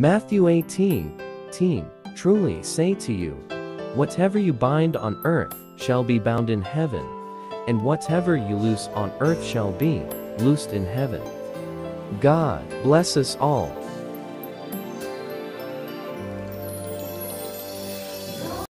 Matthew 18, Team, truly say to you, whatever you bind on earth shall be bound in heaven, and whatever you loose on earth shall be loosed in heaven. God bless us all.